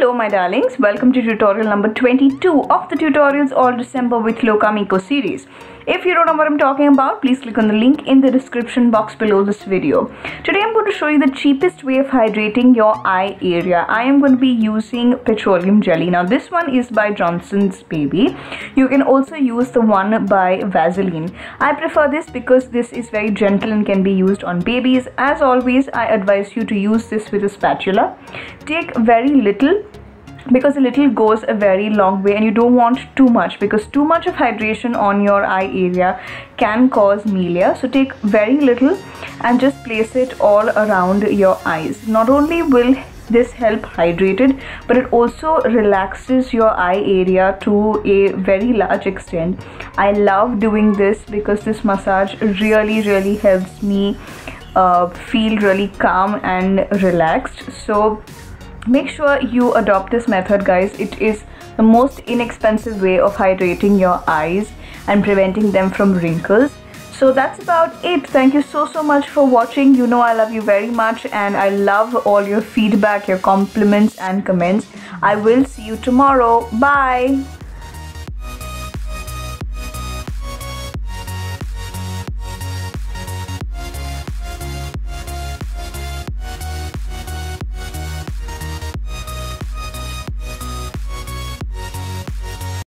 Hello my darlings, welcome to tutorial number 22 of the tutorials all December with LocaMiCo series. If you don't know what I'm talking about, please click on the link in the description box below this video. Today I'm going to show you the cheapest way of hydrating your eye area. I am going to be using petroleum jelly. Now this one is by Johnson's Baby. You can also use the one by Vaseline. I prefer this because this is very gentle and can be used on babies. As always, I advise you to use this with a spatula. Take very little because a little goes a very long way and you don't want too much because too much of hydration on your eye area can cause milia. So take very little and just place it all around your eyes. Not only will this help hydrate it but it also relaxes your eye area to a very large extent. I love doing this because this massage really really helps me uh, feel really calm and relaxed. So make sure you adopt this method guys. It is the most inexpensive way of hydrating your eyes and preventing them from wrinkles. So that's about it. Thank you so so much for watching. You know i love you very much and i love all your feedback your compliments and comments. I will see you tomorrow. Bye